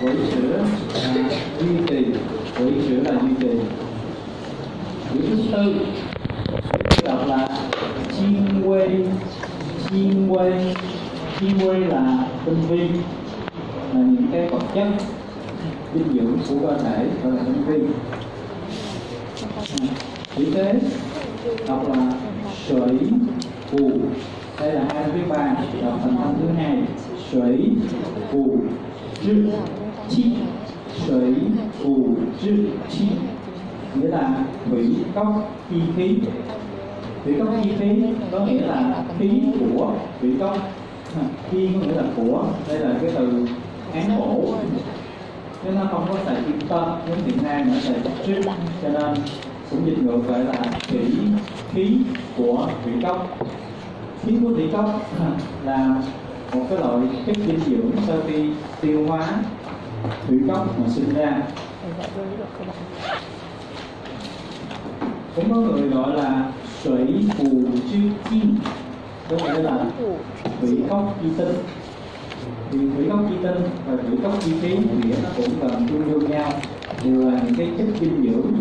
với sửa à, là duy trì với sửa là duy trì. Chữ thứ tư đọc là chiên quê chiên quê chiên quê là tinh vi là những cái vật chất dinh dưỡng của cơ thể gọi là tinh vi. Chữ tế đọc là sưởi phù, đây là hai viết ba đọc thành âm thứ phù chữ chi 水 phù chữ chi. Nghĩa là thủy cốc chi khí thủy cốc chi khí có nghĩa là khí của thủy cốc À, chi có nghĩa là của. Đây là cái từ hán cổ nên nó không có xài kim tâm giống việt nam nó xài chữ cho nên cũng dịch ngược lại là thủy khí của thủy cốc khí của thủy cốc là một cái loại chất dinh dưỡng sau khi tiêu hóa thứ gốc mà sinh ra. Cũng có người gọi là thủy phù chư kim có nghĩa là thủy gốc chi tinh. Thì thủy gốc chi tinh và thủy gốc chi khí nghĩa nó cũng gần tương đương nhau. Đều là những cái chất dinh dưỡng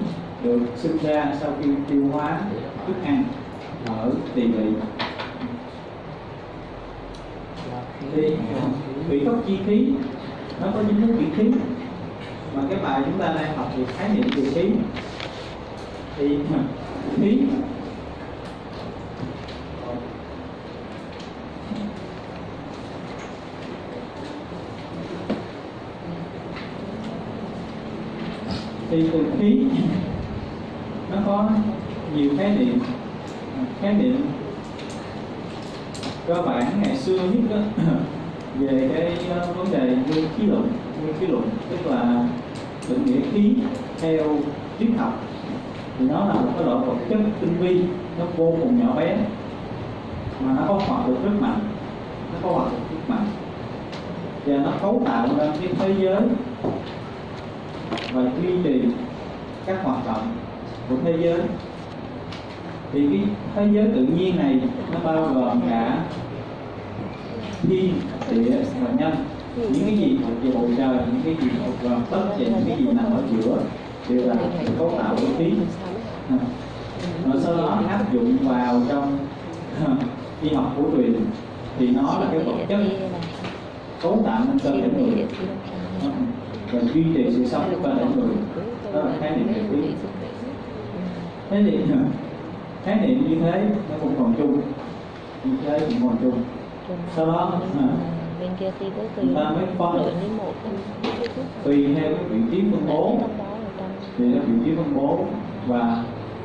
được sinh ra sau khi tiêu hóa thức ăn ở tỳ vị. Thì à, thủy gốc chi khí nó có dính cái vị khí. Mà cái bài chúng ta đang học về khái niệm vị khí. Thì khí. Thì từ khí nó có nhiều khái niệm. Khái niệm cơ bản ngày xưa nhất đó, về cái ờ, vấn đề nguyên khí luận nguyên khí luận tức là định nghĩa khí theo triết học, thì nó là một cái loại vật chất tinh vi, nó vô cùng nhỏ bé, mà nó có hoạt được rất mạnh, nó có hoạt được rất mạnh. Và nó cấu tạo ra cái thế giới và duy trì các hoạt động của thế giới. Thì cái thế giới tự nhiên này nó bao gồm cả thiên địa và nhân những cái gì thuộc về bầu trời những cái gì thuộc vào tất và những cái gì nằm ở giữa đều là cấu tạo của khí à. rồi sau đó áp dụng vào trong y học của truyền thì nó là cái vật chất cấu tạo nên cơ thể người. Và duy trì sự sống của cơ thể người. Đó là khái niệm về khí thế thì khái niệm như thế nó cũng còn chung. Như thế cũng còn chung sau đó à, bên kia thì có tùy ta mới phân. đổi đến một tùy theo cái vị trí phân bố. tùy theo vị trí phân bố. Và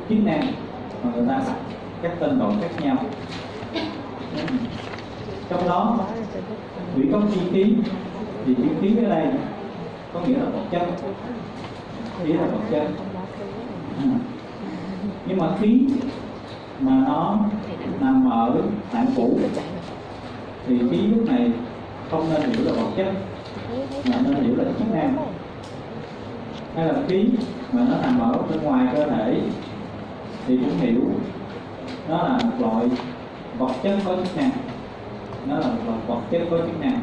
chức năng mà người ta đặt các tên gọi khác nhau. Trong đó thủy cốc chi khí thì chữ khí ở đây có nghĩa là vật chất. Khí là vật chất. Ừ. nhưng mà khí mà nó nằm ở tạng phủ thì khí lúc này không nên hiểu là vật chất mà nên hiểu là chức năng. Hay là khí mà nó nằm ở bên ngoài cơ thể thì cũng hiểu. Nó là một loại vật chất có chức năng. Nó là một loại vật chất có chức năng.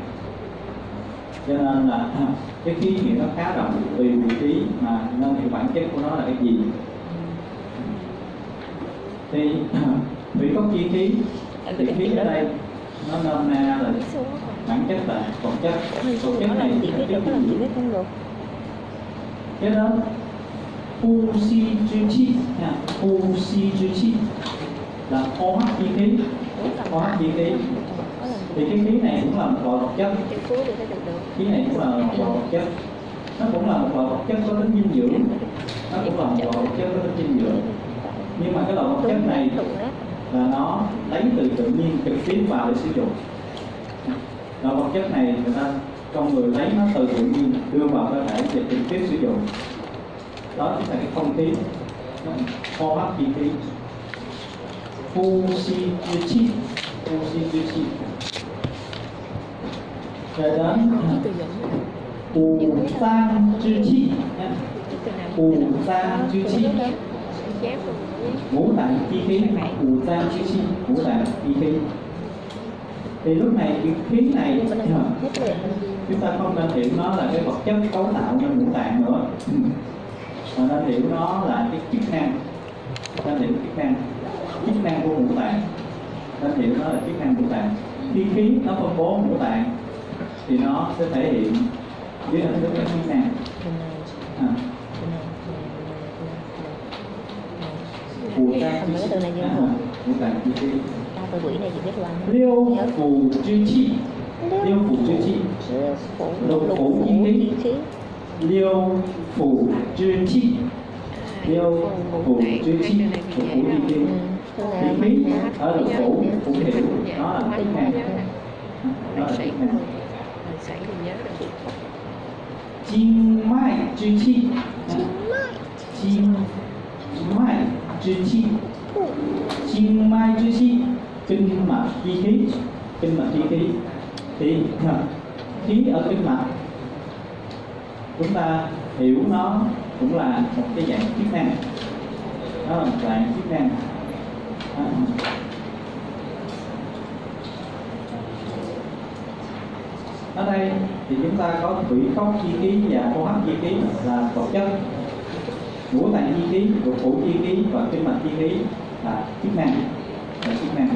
Cho nên là cái khí nghĩa nó khá rộng tùy vị trí mà nên hiểu bản chất của nó là cái gì. Thì thủy cốc chi khí thì khí ở đây nó nôm na là bản chất là vật chất vật chất này là không được cái đó hu si chư chi nha hu si chư chi là hấp chi khí hấp chi khí thì cái khí này cũng là một loại vật chất chữ khí này cũng là một loại vật chất nó cũng là một loại vật chất có tính dinh dưỡng nó cũng là một loại vật chất có tính dinh dưỡng nhưng mà cái loại vật chất này là nó lấy từ tự nhiên trực tiếp vào để sử dụng. Và vật chất này người ta, con người lấy nó từ tự nhiên đưa vào cơ thể để trực tiếp sử dụng. Đó chính là cái không khí. Hô hấp chi khí phu si chi chi phu si chi chi rồi đến từ tan chi chi nhé. tan chi chi ngũ tạng chi khí ủ tan chi chi ngũ tạng chi khí thì lúc này cái khí này chúng ta không nên hiểu nó là cái vật chất cấu tạo nên ngũ tạng nữa. Mà nên hiểu nó là cái chức năng. Nên hiểu chức năng. Chức năng của ngũ tạng nên hiểu nó là chức năng ngũ tạng khi khí nó phân bố ngũ tạng thì nó sẽ thể hiện dưới hình thức các chức năng. À, bên này, bên này, phù bên này, bên này. tạng Xong rồi cái từ này vô à, hồn. ngũ tạng chi khí Ba từ quỷ này chỉ biết làm. liêu phù chư chi. Liêu phù chư phủ, Lục phủ phủ chi. Khí. liêu phủ chư chi. Liêu phủ chư chi. Lục phủ chi khí này, khí ở lục phủ cũng hiểu nó là chức năng nó là chức năng Sảy thì nhớ được Jin mai chư chi. Jin mai chư chi? Jin mai chư mạch chi khí. Kinh mạch chi khí. Thì khí ở kinh mạch Chúng ta hiểu nó cũng là một cái dạng chức năng. Đó là một dạng chức năng. Ở đây thì chúng ta có thủy cốc chi khí và hô hấp chi khí là vật chất của tạng chi khí của phủ chi khí và kinh mạch chi khí là chức năng. Là chức năng.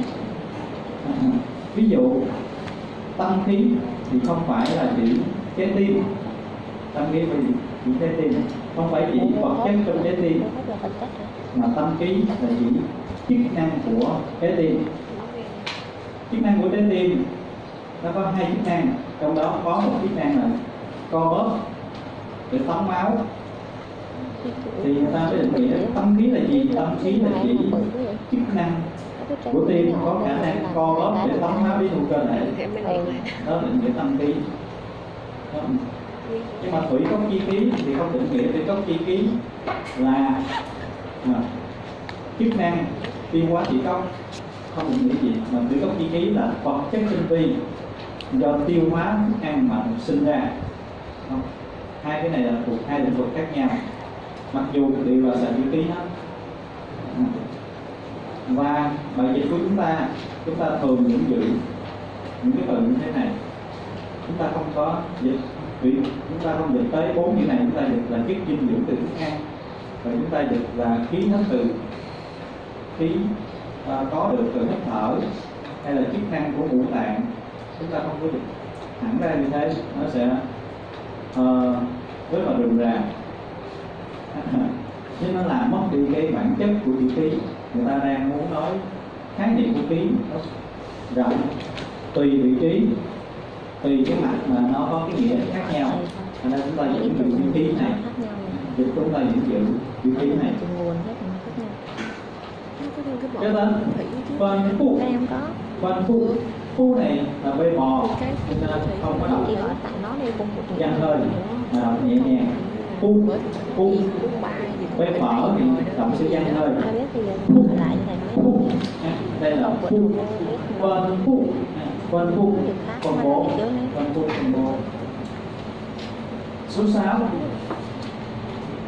Ví dụ, tâm khí thì không phải là chỉ trái tim. Tâm khí là chỉ trái tim, không phải chỉ vật chất trong trái tim. Mà tâm khí là chỉ chức năng của trái tim. Chức năng của trái tim, nó có hai chức năng. Trong đó có một chức năng là co bóp để tống máu thì người ta định nghĩa tâm khí là gì tâm khí là chỉ chức năng của tim có khả năng co bóp để tống máu đi trong cơ thể. Đó là định nghĩa tâm khí nhưng mà thủy cốc chi phí thì không định nghĩa thủy cốc chi phí là à, chức năng tiêu hóa chỉ cốc không định nghĩa gì mà thủy cốc chi phí là vật chất sinh vi do tiêu hóa thức ăn mà sinh ra. Không? hai cái này là thuộc hai lĩnh vực khác nhau mặc dù đều là sợi chữ ký hết và bài dịch của chúng ta chúng ta thường những dự những cái từ như thế này. Chúng ta không có dịch vì chúng ta không dịch tới bốn chữ này chúng ta dịch là chất dinh dưỡng từ thức ăn và chúng ta dịch là khí hấp từ khí à, có được từ hít thở hay là chức năng của ngũ tạng. Chúng ta không có dịch. Hẳn ra như thế nó sẽ uh, rất là rườm rà chứ nó làm mất đi cái bản chất của chữ ký. Người ta đang muốn nói khái niệm của ký nó rộng, tùy vị trí, tùy cái mặt mà nó có cái nghĩa khác nhau. Thành ra chúng ta giữ dụ chữ ký này. Khác chúng ta giữ chữ chữ ký này. Cái cho nên thủy chứ phân phu phân này là bê bò. Cho nên không có đọc dành hơi mà đọc nhẹ nhàng cũng bê phải phở thì lại như này mới phu à, đây là khác phân mà bố. là trước này. phân phu phân bố. Số 6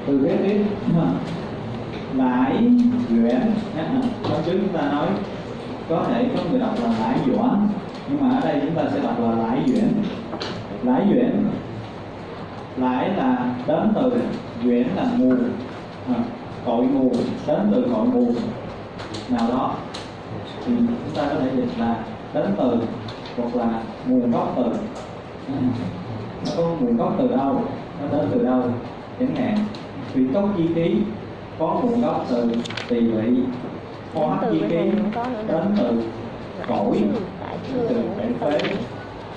từ kế tiếp. Lãi duyễn hôm trước chúng ta nói có thể có người đọc là lãi doãn nhưng mà ở đây chúng ta sẽ đọc là lãi duyễn lãi duyễn lãi là đến từ duyễn là nguồn à, cội nguồn đến từ cội nguồn nào đó. Thì chúng ta có thể dịch là đến từ hoặc là nguồn gốc từ. À, nó có nguồn gốc từ đâu nó đến từ đâu chẳng hạn. Thủy cốc chi khí có nguồn gốc từ tỳ vị từ chi nè. đến từ chưa từ đến phế từ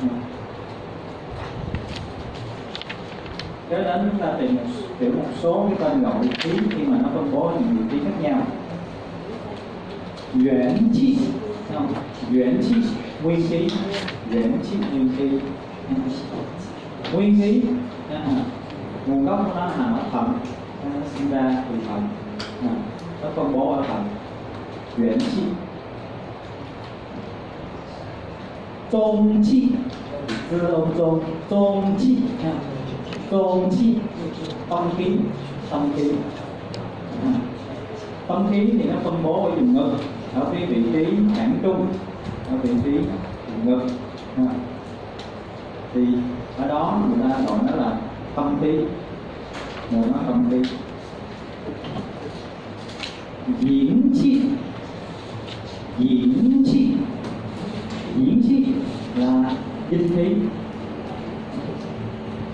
Ừ. Kế đến chúng ta tìm một, tìm một số cái tên gọi khí khi mà nó phân bố những vị trí khác nhau. Yuan chi không? Yuan chi nguyên khí. Yuan chi nguyên khí. Nguyên khí. À, nguồn gốc của nó nằm ở thận nó sinh ra từ thận à, nó phân bố ở thận Yuan chi Tôn chi Từ ông tôn Tôn chi à, Zong chi Tâm khí Tâm khí Tâm khí thì nó phân bố ở vùng ngực, ở cái vị trí hãng trung, ở vị trí vùng ngực. Thì ở đó người ta gọi nó là tâm khí người nó tâm khí diễn chi. Diễn chi. Diễn chi là dinh khí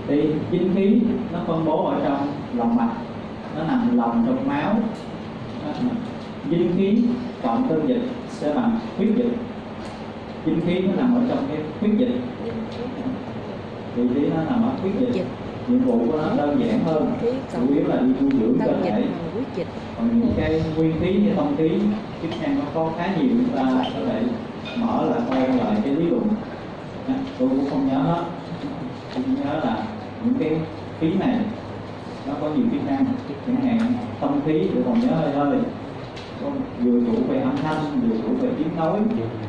thì dinh khí nó phân bố ở trong lòng mạch. Nó nằm lòng trong máu. Dinh khí cộng tương dịch sẽ bằng huyết dịch. Dinh khí nó nằm ở trong cái huyết dịch. Vị trí nó nằm ở huyết dịch. Nhiệm vụ của nó đơn giản hơn. Chủ yếu là đi nuôi dưỡng cơ thể. còn những cái nguyên khí như thông khí chức năng nó có khá nhiều chúng ta có thể mở lại quay lại cái lý luận. Tôi cũng không nhớ hết. Tôi nhớ là những cái khí này, nó có nhiều chức năng. Chẳng hạn, tâm khí, để còn nhớ hơi hơi. Vừa đủ về âm thanh, vừa đủ về tiếng nói,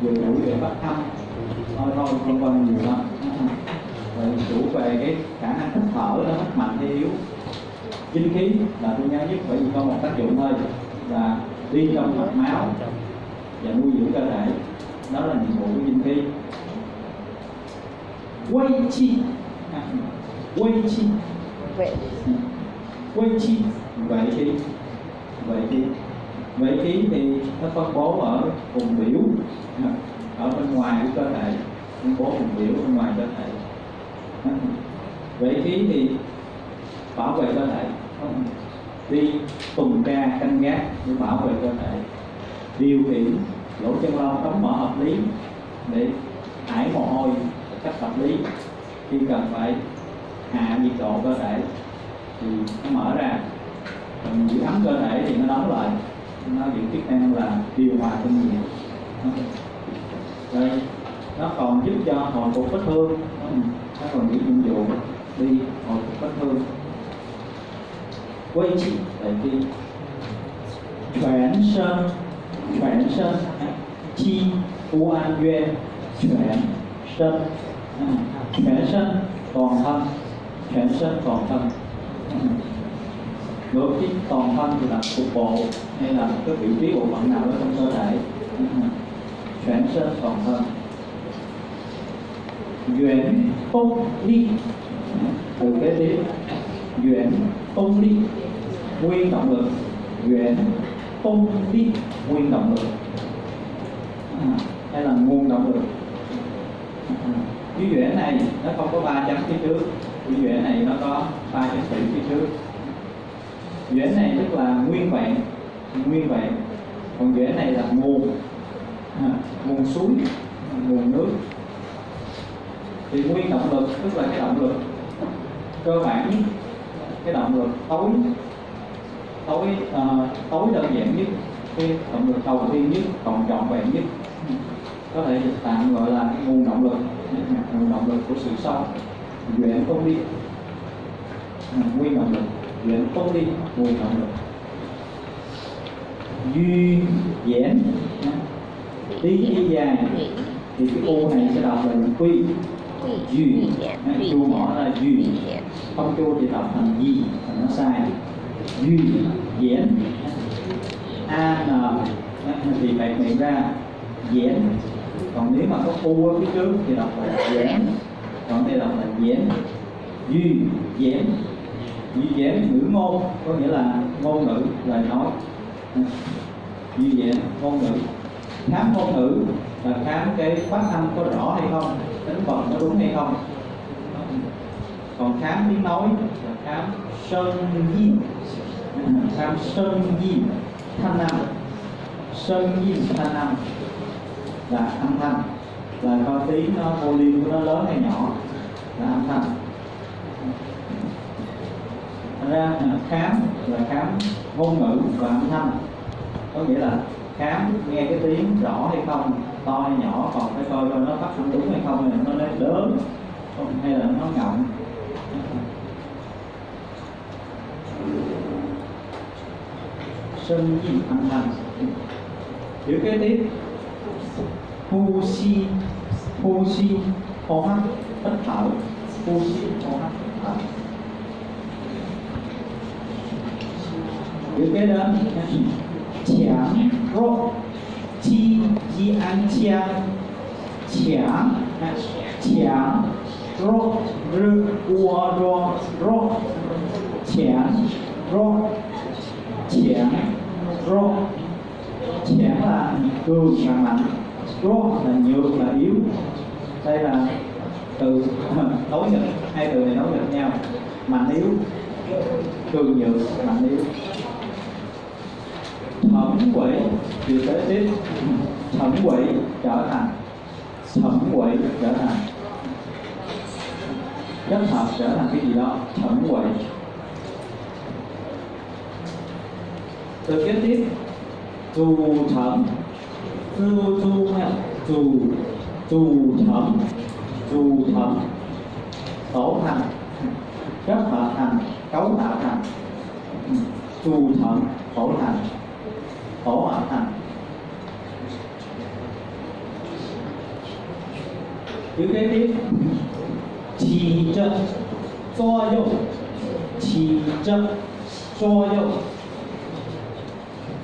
vừa đủ về phát âm thôi thôi, không quan nhiều lắm. Rồi đủ về cái khả năng hít thở nó hít mạnh hay yếu. Dinh khí là tôi nhớ nhất, bởi vì có một tác dụng thôi. Là đi trong mạch máu và nuôi dưỡng cơ thể. Đó là nhiệm vụ của dinh khí. Quay chi. À, quay chi vệ. Quay chi? Vậy thì vậy thì vậy khí thì nó phân bố ở vùng biểu. Ở bên ngoài của cơ thể, phân bố vùng biểu, bên ngoài cơ thể. Vậy khí thì bảo vệ cơ thể. Đi tuần tra canh gác để bảo vệ cơ thể. Điều khiển lỗ chân lông đóng mở hợp lý để thải mồ hôi cách hợp lý. Khi cần phải hạ nhiệt độ cơ thể, thì nó mở ra. Còn giữ ấm cơ thể thì nó đóng lại, nó giữ chức năng là điều hòa thân nhiệt. Đây nó còn giúp cho hồi phục vết thương. Nó còn giữ nhiệm vụ đi hồi phục vết thương. Quay chỉ tại vì chuyển sân chuyển sân, chi u an duyên. Chuyển sân à, chuyển sân, toàn thân chuyển sân toàn thân. Ừ. ngược với toàn thân thì là cục bộ hay là cái vị trí bộ phận nào đó trong cơ thể. Ừ. Chuyển sân toàn thân. Yuan công ly. Từ kế tiếp Yuan công ly. Nguyên động lực. Yuan công ly. Nguyên động lực. À, hay là nguồn động lực. Ừ. Cái Yuan này nó không có ba chấm phía trước của Yuan này nó có ba cái thủy phía trước. Yuan này tức là nguyên vẹn nguyên vẹn. Còn Yuan này là nguồn à, nguồn suối nguồn nước. Thì nguyên động lực tức là cái động lực. Cơ bản nhất cái động lực tối tối uh, tối đơn giản nhất cái động lực đầu tiên nhất còn trọn vẹn nhất. Có thể được tạm gọi là nguồn động lực nguồn động lực của sự sống duyện công đi à, nguyên động lực. Duyện công đi nguồn động lực. Duy giãn đi đi dài thì cái u này sẽ đọc là quy duy. À, chu mỏ là duy. Không chu thì đọc thành gì thì nó sai. Duy diễn. A n. Thì bạch miệng ra diễn. Còn nếu mà có u ở phía trước thì đọc là diễn còn đây đọc là diễn duy diễn duy diễn ngữ ngôn có nghĩa là ngôn ngữ, lời nói. Duy diễn ngôn ngữ. Khám ngôn ngữ là khám cái phát âm có rõ hay không, tính phần có đúng hay không. Còn khám tiếng nói là khám sơn di khám sơn di thanh âm sơn di thanh âm là âm thanh là coi tiếng nó volume của nó lớn hay nhỏ. Là âm thanh Thành ra khám, là khám ngôn ngữ và âm thanh. Có nghĩa là khám nghe cái tiếng rõ hay không, to hay nhỏ, còn phải coi coi nó phát âm đúng hay không hay nó lớn hay là nó ngọng Sân di âm thanh. Hiểu kế tiếp? Hu si hu si hô hấp hít thở hu si hô hấp hít thở chữ kế đến chẳng rô chi di an chiang chẳng chẳng rô. Rư, ua, rô. Rô. Chén rô. Chén rô. Chén là cường là mạnh là nhược là yếu. Đây là từ đối nghịch hai từ này đối nghịch nhau. Mạnh yếu cường nhược, mạnh yếu. Thẩm quỷ thì tới tiếp. Thẩm quỷ trở thành. Thẩm quỷ trở thành. Kết hợp trở thành cái gì đó? Thẩm quỷ từ kế tiếp dù thẩm dù dù ha dù dù thẩm dù thẩm tổ thành kết hợp thành cấu tạo thành dù thẩm tổ thành tổ hợp thành chữ kế tiếp chỉ trợ cho dụng chỉ trợ cho dụng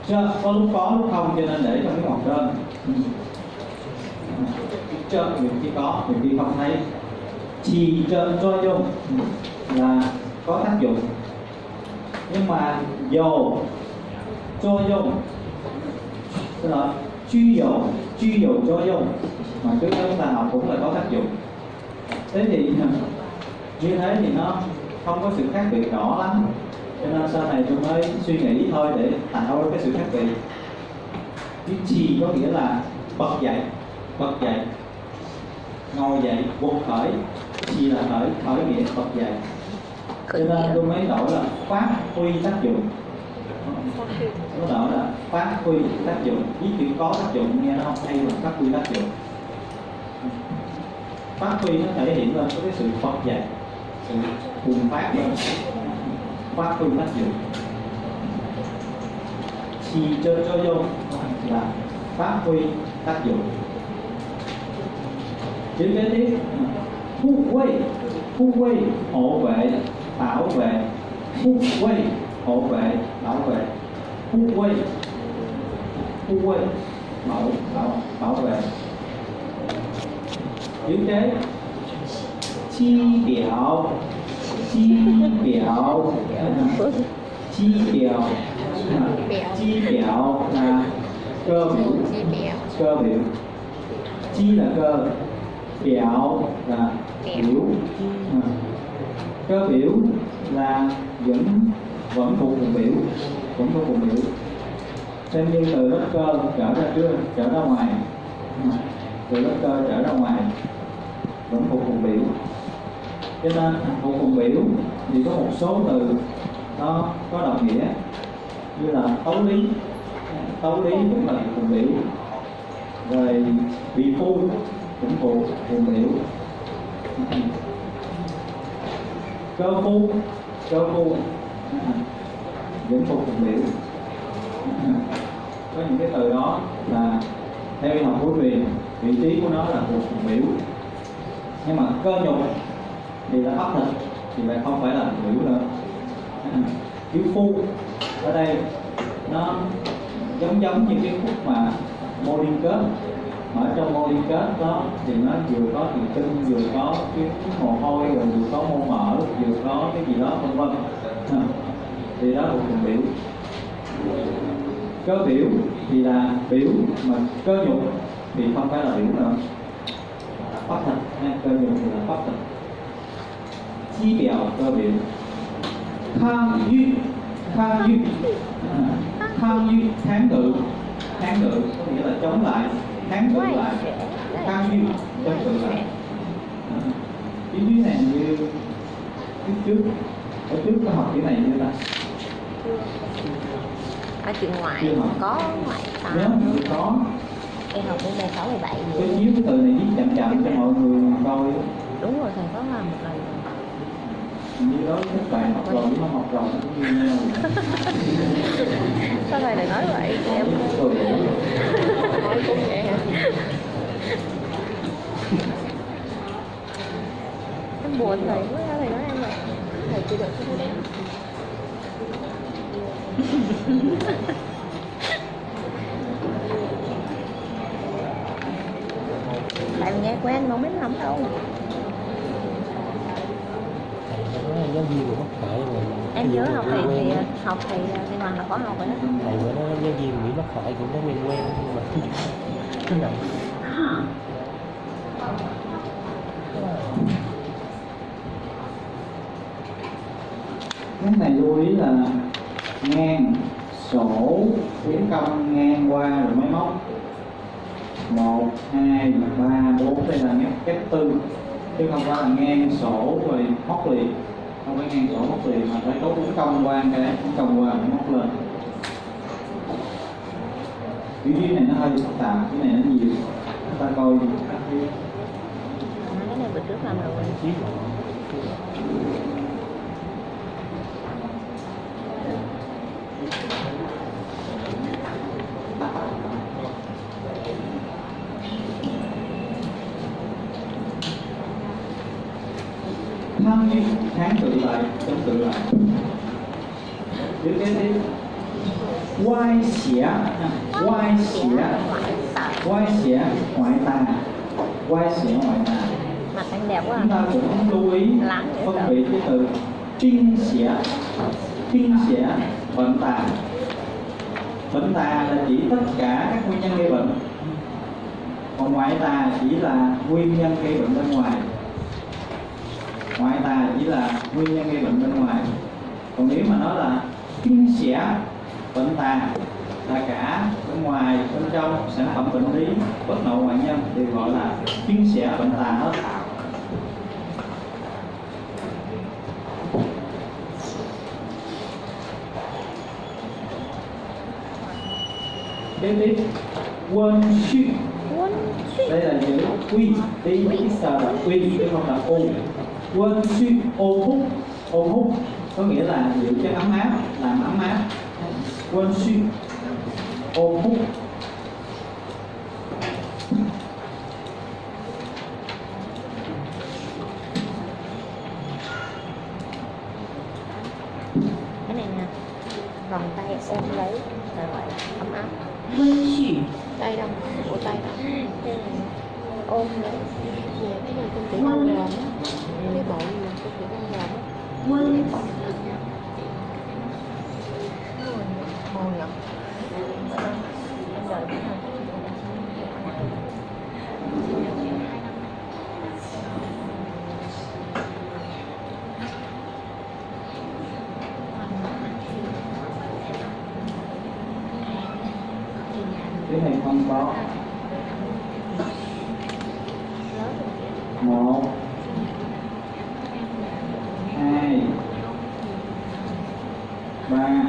trợ có lúc có, lúc không cho nên để trong cái ngoặc đơn trợ mình khi có mình khi không thấy chỉ trợ cho dùng là có tác dụng. Nhưng mà dầu cho dụng tức là truy dầu truy dầu cho dùng, mà trước đó chúng ta học cũng là có tác dụng. Thế thì, như thế thì nó không có sự khác biệt rõ lắm. Cho nên sau này tôi mới suy nghĩ thôi để tạo ra cái sự khác biệt chữ chi có nghĩa là bật dậy bật dậy ngồi dậy quật khởi chi là khởi khởi nghĩa bật dậy cho nên tôi mới đổi là phát huy tác dụng. Nó đổi là phát huy tác dụng. Với chữ có tác dụng nghe nó không hay là phát huy tác dụng. Phát huy nó thể hiện lên cái sự phật dậy sự bùng phát lên phát huy tác dụng. Chi cho cho vô là phát huy tác dụng. Chữ kế tiếp thu quay thu quay hộ vệ bảo vệ. Thu quay hộ vệ bảo vệ. Thu quay thu quay bảo bảo bảo vệ. Chữ kế chi biểu chi biểu chi biểu chi biểu là cơ cơ biểu chi là cơ biểu là biểu. À. cơ biểu là vẫn vẫn thuộc vùng biểu vẫn thuộc vùng biểu. Xem như từ đất cơ trở ra chưa trở ra ngoài. À. từ đất cơ trở ra ngoài vẫn thuộc vùng biểu. Cho nên thuộc vùng biểu thì có một số từ nó có đồng nghĩa như là tấu lý tấu lý cũng là vùng biểu rồi vị phu, cũng phụ vùng biểu cơ phu cơ phu. Vẫn phục vùng biểu có những cái từ đó là theo y học cổ truyền, vị trí của nó là thuộc vùng biểu nhưng mà cơ nhục thì là bất thịt thì lại không phải là vùng biểu nữa. Thiếu phu ở đây, nó giống giống như cái khúc mà mô liên kết. Mà ở trong mô liên kết đó, thì nó vừa có thủy tinh vừa có cái mồ hôi, rồi vừa có mô mỡ, vừa có cái gì đó, vân vân. Thì đó là phần biểu. Cơ biểu thì là biểu mà cơ nhục thì không phải là biểu nữa. Bắp thịt ha. cơ nhục thì là bắp thịt chi biểu cơ biểu. Khang duy khang duy Khang duy kháng cự kháng cự có nghĩa là chống lại. Kháng cự lại. khang duy chống cự lại. Cái dưới này như trước trước. Ở trước có học cái này như là ở chuyện ngoại có ngoại nếu tám mà có. Em học đến đây sáu bảy cái chiếu cái từ này viết chậm chậm cho mọi người coi. Đúng rồi thầy có làm một lần. Như đó các bạn học rồi nhưng mà học rồi cũng như nhau sao thầy lại nói vậy em? Rồi. Nói cũng vậy em buồn thầy quá thầy nói em vậy thầy chưa được cái đấy tại vì nghe quen mà không biết lắm đâu giáo viên mà mắc phải mà em nhớ như học thì thì học thì thì hoàng là có học rồi đó. Thầy bữa đó giáo viên bị mắc phải cũng có quen quen nhưng mà cái này cái này lưu ý là ngang sổ tiến công ngang qua rồi máy móc. Một hai ba bốn đây là ngắt kép tư. Chứ không phải là ngang sổ rồi móc liền không phải ngang chỗ mất tiền mà phải có tiến công qua cái tiến công qua rồi móc lên. Cái dưới này nó hơi phức tạp cái này nó nhiều. Chúng ta coi cách viết À, cái này bữa trước làm rồi chiếu mà kháng cự lại chống cự lại. Chữ kế tiếp quay xỉa quay xỉa quay xỉa ngoại tà quay xỉa ngoại tà. Mặt anh đẹp quá chúng ta à. cũng lưu ý phân biệt cái từ kinh xỉa kinh xỉa bệnh tà. Bệnh tà là chỉ tất cả các nguyên nhân gây bệnh. Còn ngoại tà chỉ là nguyên nhân gây bệnh bên ngoài ngoại tà chỉ là nguyên nhân gây bệnh bên ngoài. Còn nếu mà nói là kinh xỉa bệnh tà là cả bên ngoài bên trong sản phẩm bệnh lý bất nội ngoại nhân thì gọi là kinh xỉa bệnh tà hết kế tiếp quân Quân đây là chữ quy đi sợ là quy chứ không là ô quân suy ô hút. Ô hút có nghĩa là giữ cho ấm áp làm ấm áp. Quân suy ô hút. Cái này nè vòng tay ôm lấy rồi gọi là ấm áp. Tay đâu? Của tay đâu? Ôm lấy. Dạ, cái này con chỉ con gồm á Cái bộ gì mà con chỉ con gồm á màu nhật em đợi cái này cái này không có một hai ba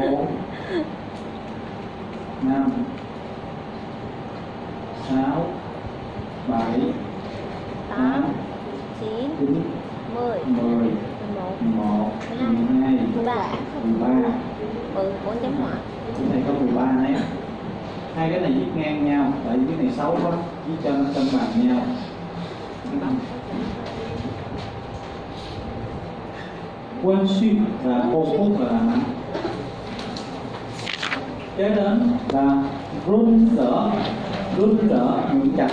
bốn năm sáu bảy tám chín mười mười một mười mười hai mười ba. mười ba. Ừ bốn chấm ngoại cái này có 13 nét hai cái này viết ngang nhau tại vì cái này xấu quá viết cho nó cân bằng nhau. Quân suy là ô phúc là làm ăn kế đến là run rỡ run rỡ nhuận chặt,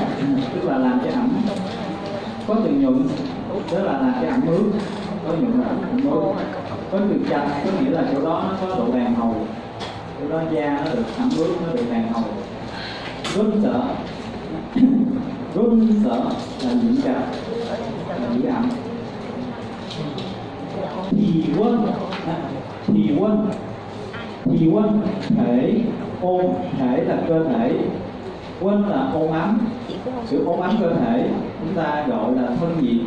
tức là làm cho ẩm. Có từ nhuận, tức là làm cho ẩm ướt. Có nhuận là ẩm ướt. Có từ chặt, có nghĩa là chỗ đó nó có độ đàn hầu. Chỗ đó da nó được ẩm ướt, nó được đàn hầu. Run rỡ run rỡ là nhuận chặt, là giữ ẩm. Thì quân à, thì quân thì quân thể ôn thể là cơ thể. Quên là ôn ấm. Sự ôn ấm cơ thể, chúng ta gọi là thân nhiệt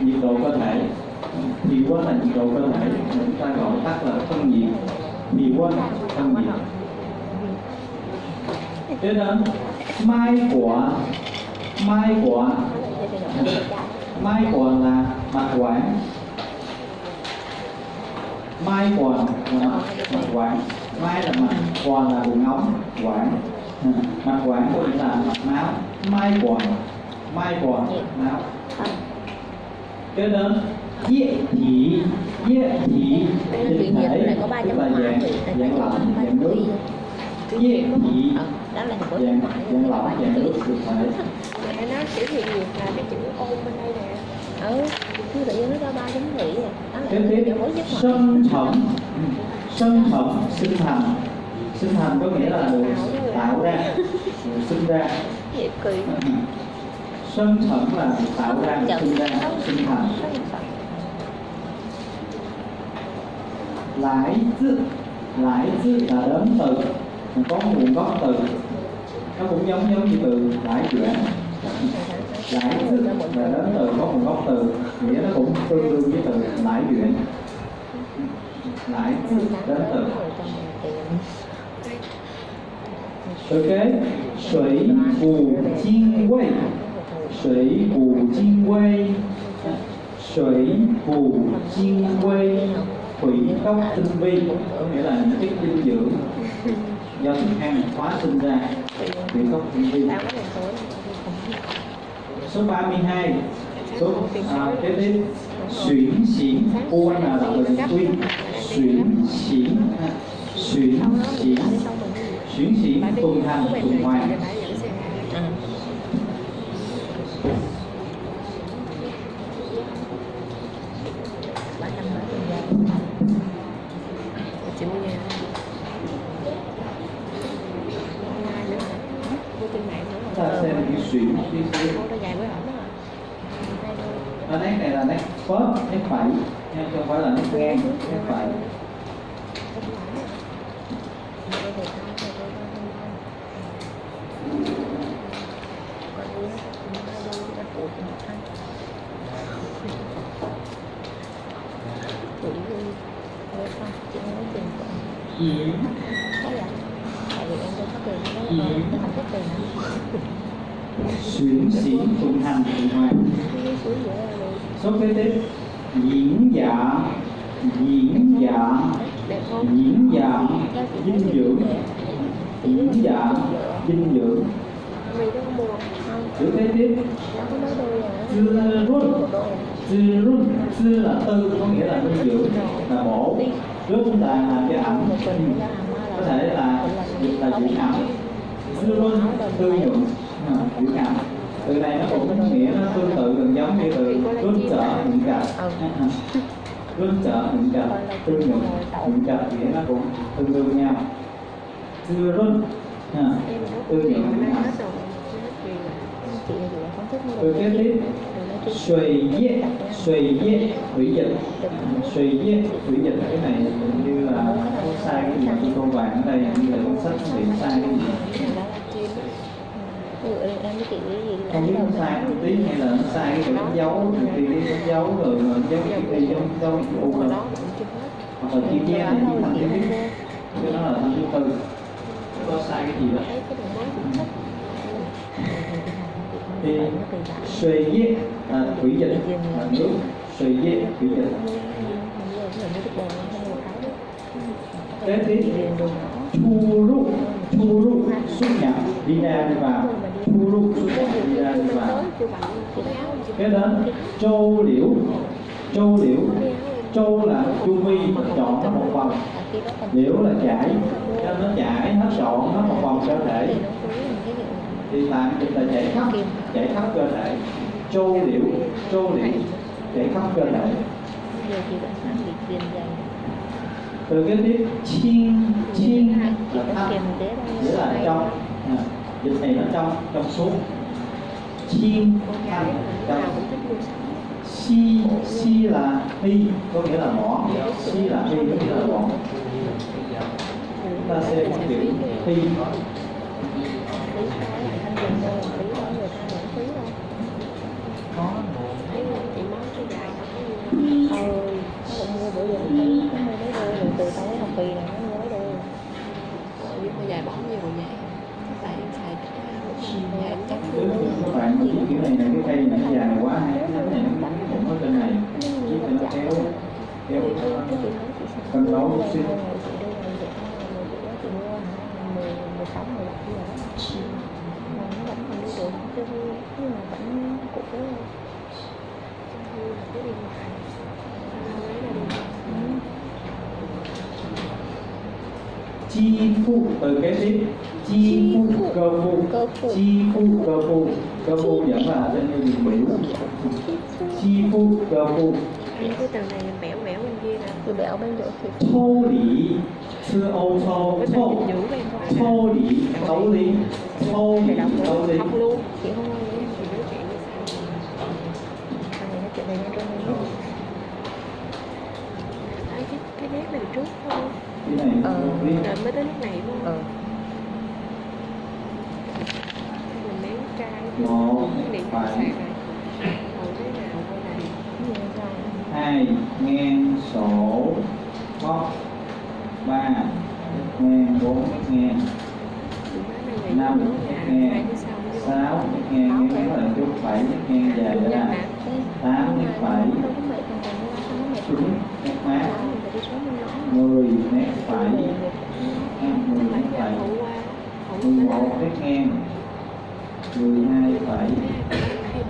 nhiệt độ cơ thể. Thì quên là nhiệt độ cơ thể chúng ta gọi tắt là thân nhiệt. Thì quên thân nhiệt. Kế nên, mai quả mai quả mai quả là mặt quản mai quả là mặt quản mai là mặt quả là đường ống quản À, mặt quản có nghĩa là mặt máu. Mai quả mai quả máu. Kế đến dễ thị dễ thị truyền dịch thể này có ba tức là dạng dạng lỏng dạng nước. dễ thị đó là của dạng dạng lỏng dạng nước dịch thể nói chữ thiện nhiệt là cái chữ ôn bên đây nè ừ như nhiên nó ra ba chấm rưỡi rồi đó là sân thẩm sân thẩm sinh thành. Sinh thành có nghĩa là được tạo ra. được sinh ra. Vậy kỳ sân thẩm là tạo ra sinh ra sinh thành. Lãi dư lãi dư là đến từ có nguồn gốc từ. Nó cũng giống giống như từ lãi chuyển lãi và đến từ có một gốc từ nghĩa nó cũng tương đương với từ lãi duyên lãi đến từ ok thủy bù chinh quay thủy bù chinh quay thủy bù chinh quay thủy tóc tinh vi có nghĩa là những chất dinh dưỡng do thức ăn hóa sinh ra thủy tóc tinh vi số 32 số à, kế tiếp xuyển xỉn u n là chữ quy xuyển xỉn xuyển xỉn à, xuyển xỉn tuần hành tuần hoàn ba trăm mấy tuần giờ chị mua nhà Online nữa hả? mua trên mạng nữa ta hả? xem cái xuyển đi xuyển mua nó dài với ổng đó hả? Hai đôi. nó nét này là nét phớt nét phẩy nha chứ không phải là nét ngang nét phẩy diễn xuyển xiển tuần hành tuần hoàng số kế tiếp diễn dạ diễn dạ diễn dạ dinh dưỡng. Diễn dạ dinh dưỡng. Mày chữ kế tiếp Đâu có nói đôi à? run Đôi run dư là tư có nghĩa là dinh dưỡng là bổ run là làm cho ẩm có thể là là dưỡng ẩm dư run tư nhuận à, dưỡng ẩm từ này nó cũng có nghĩa nó tương tự gần giống như từ run trở nhuận trạch run trở nhuận trạch tư nhuận nhuận trạch nghĩa nó cũng tương đương nhau dư run à, tư nhuận dưỡng ẩm từ kế tiếp. Xuy yết, xuy yết, thủy dịch. Xuy yết, thủy dịch cái này hình như là có sai cái gì? Chị cô vàng ở đây như là cuốn sách nó bị sai cái gì? Không biết nó sai một tí hay là nó sai cái chỗ dấu. Thì đi đi đánh dấu rồi rồi dấu cái đi dấu dấu cái u rồi hoặc là chi chen thì chỉ thành chữ viết. Cái đó là thành thứ tư. Có sai cái gì đó À, à, thì xuy yết là thủy dịch nước xuy yết thủy dịch. Kế tiếp chu rút chu rút xuất nhập đi ra đi vào thu rút xuất nhập đi ra đi vào. Kế đến châu liễu châu liễu châu là chu vi chọn nó một vòng liễu là chảy, cho nó chảy hết trọn nó một vòng cơ thể thì tạng dịch là chảy khắp chảy khắp cơ thể châu liễu châu liễu chảy khắp cơ thể. Từ cái tiếp chiên chiên là thấp nghĩa là trong à, dịch này nó trong trong suốt. Chiên thanh trong. si si là hy có nghĩa là mỏ. Si là hy có nghĩa là mỏ. Chúng ta xem một chữ hy có Ờ, không mua bữa giờ nó thấy nó mua mấy đôi rồi từ tao lấy học kỳ này nó mua mấy đôi nhưng mà dài bóng nhiều vậy tại em xài dài em chắc Nếu như mà kiểu này này cái cây này nó dài quá hay cái này nó cũng có trên này. Này nó kéo kéo cân một xíu. Chi phu từ kế tiếp chi phu cơ phu. chi phu cơ phu cơ phu vẫn là trên như biểu chi phu cơ phu cái từ này bẻo bẻo bên kia nè. Từ bẻo bên chỗ thì thô lý sư ô thô thô. nè thô lý thấu lý thô lý thấu lý luôn, học luôn. Chị không nghe nói chuyện như sao? Thằng này nó chuyện này trong này Đấy, cái, cái nét này trước thôi. Cái này Ờ. lý mới tới lúc này đúng không? ờ Mình nén trai một Điện phải sạc này Còn thế nào coi này cái gì nó ra hai ngang sổ móc ba ngang bốn ngang. Năm vô sáu ngang. Ngang là chút bảy ngang dài ra. Tám mệt chín nét má Đó, mình phải. Đi xuống bên đó mười nét phải. Mười qua Hậu mười một nét ngang mười hai phải. Hay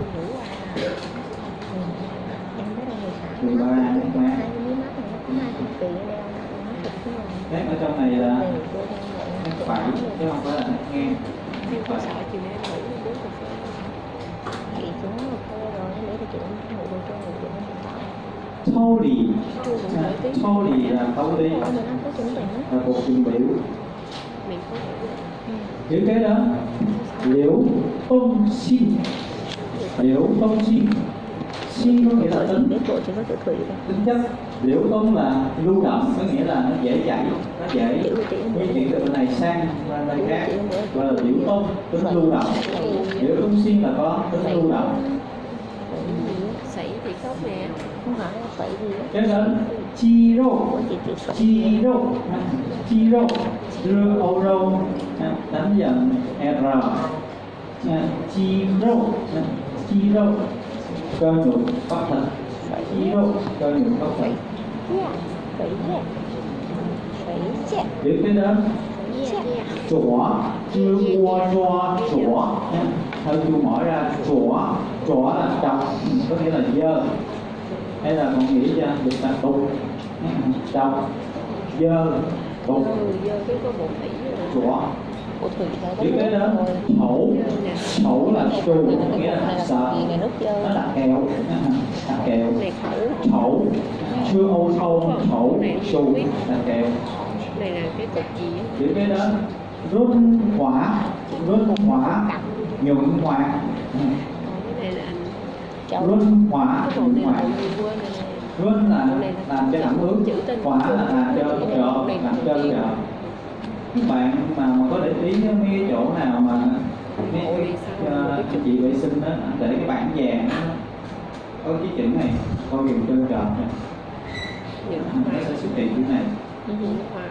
Thế mười ba. Ở trong này là Đây, phải chứ không phải là nghe. Ngang Em có sợ đi một rồi thì là thấu lý là cuộc trình biểu Miệng chữ kế đó liễu tông xin liễu tông xin xin có nghĩa là tính. tính chất liễu tông là lưu động có nghĩa là nó dễ dạy nó dễ di chuyển từ bên này sang bên khác. gọi là liễu tông tính lưu động. Liễu tông xin là có tính lưu động. Sảy thì khóc nè. Không phải là phải gì á kế đến chi rô chi rô chi rô ô rô dần r. Chi rô chi rô cơ nhục bắp thịt chi rô cơ nhục bắp thịt Đến cái đó. Chỏ chưa qua choa chỏ hơi chưa mở ra. Chỏ chỏ là chọc. Có nghĩa là dơ hay là còn nghĩ ra được là đục chọc dơ cái chủa của. Tiếp đến đó thổ thổ là trù nghĩa là sợ nó là kẹo là kẹo thổ chưa ô thâu thổ trù là kẹo Này là cái cục gì? Chữ cái đó run hỏa run hỏa nhuận hỏa Còn cái này là anh cháu bộ nhuận này. Hỏa là làm cho ẩm ướt hỏa là làm cho trợ làm cho trợ các bạn mà mà có để ý cái chỗ nào mà mấy anh chị vệ sinh đó để cái bảng vàng có cái chữ này coi dùng trơn trợn này Những nó sẽ xuất hiện chữ này. Hoa.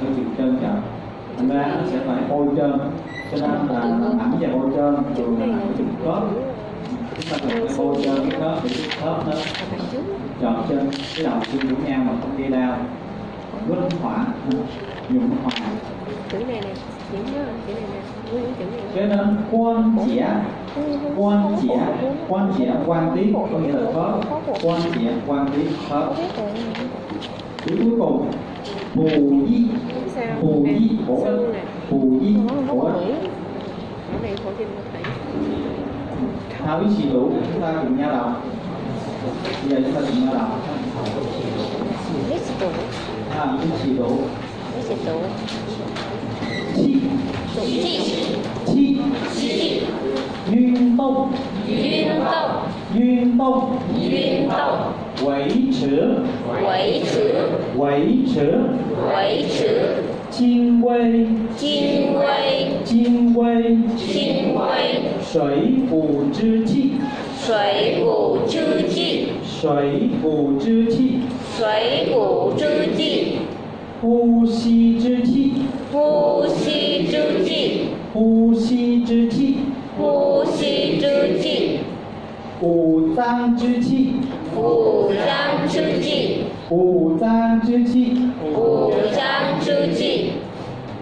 Coi dùng trơn trợn thành ra nó sẽ phải bôi trơn. Cho nên là ẩm và bôi trơn. Thường là ẩm chụp khớp ta cái khớp để khớp đó, chọn chân cái đầu xương đúng nhau mà không đi đau luân hỏa nhuận hỏa chữ này nè chữ này nè chữ này cho nên quan trẻ, quan trẻ, quan trẻ, quan tí có nghĩa là khớp quan trẻ, quan tí khớp chữ cuối cùng phù di phù y di xương phù di của ở đây khổ thêm một tỷ 他一起楼，他怎么样了？也是他怎么样了？啊，一起楼。一起楼。七。起。七。七。运动。运动。运动。运动。维持。维持。维持。维持。精微。精微。水谷之气水谷之气水谷之气水谷之气呼吸之气呼吸之气呼吸之气呼吸之气五脏之气五脏之气五脏之气五脏之气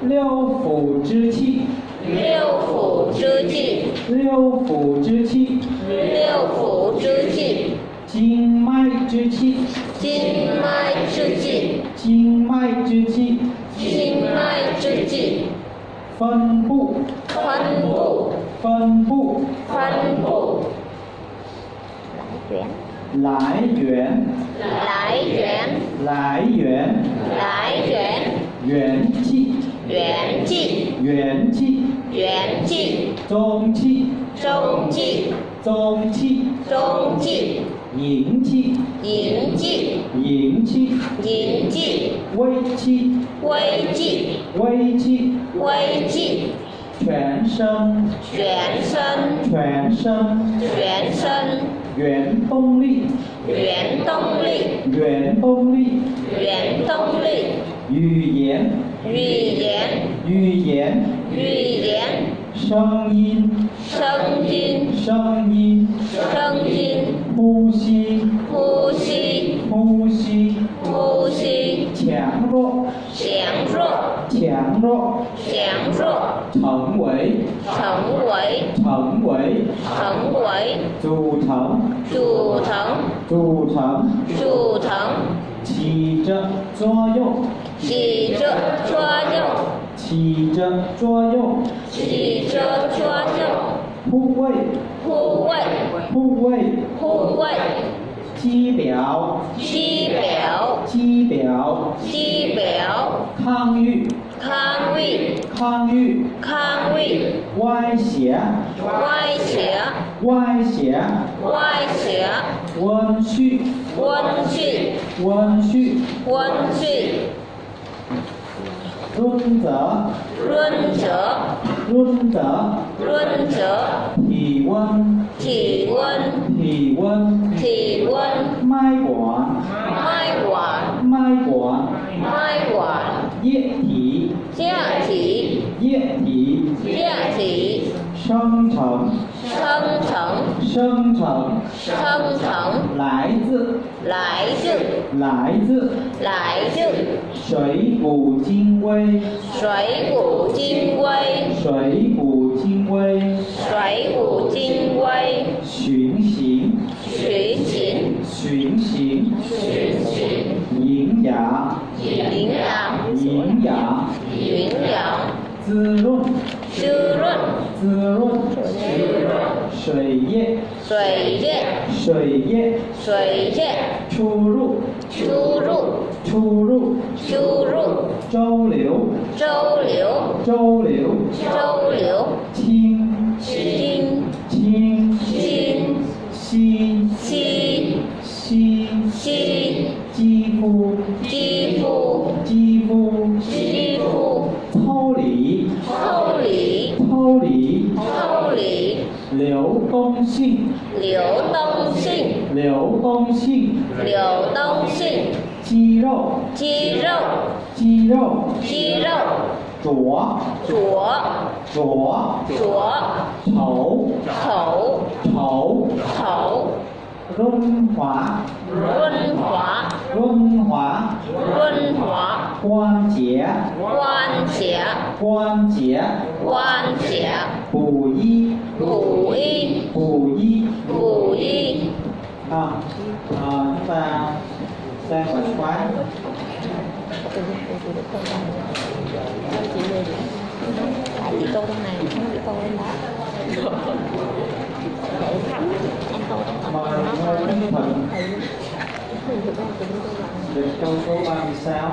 六腑之气六腑之气六腑之气，六腑之气，经脉之气，经脉之气，经脉之气，经脉之气，分布，分布，分布，分布，来源，来源，来源，来源，元气，元气，元气，元气。中气。中气。中气。中气。营气。营气。营气。营气。微气。微气。微气。微气。全身。全身。全身。全身。原动力。原动力。原动力。原动力。语言。语言。语言。语言声音。声音。声音。声音。呼吸。呼吸。呼吸。呼吸。强弱。强弱。强弱。强弱。成为。成为。成为。成为。组成。组成。组成。组成。起着作用。起着作用。起着作用起着作用护卫护卫护卫护卫机表。机表。机表。机表抗御抗御抗御抗御歪斜。歪斜。歪斜。歪斜。温煦温煦温煦温煦润泽润泽润泽润泽体温体温体温体温脉管脉管脉管脉管液体液体液体液体生成生成生成生成来自来自来自来自水谷精微水谷精微水谷精微水谷精微循行。循行。循行。循行营养营养营养营养滋润。滋润。滋润。水液。水液。水液。水液。出入。出入出入。出入。周流。周流。周流。周左左头头头头润滑润滑润滑润滑关节关节关节关节补衣补衣补衣补衣 à, à, chúng ta sang bài khóa từ từ Đây chị câu trong này không chị câu bên đó. Để thẳng em câu trong tập nó thầy luôn thực ra chị câu là câu số 36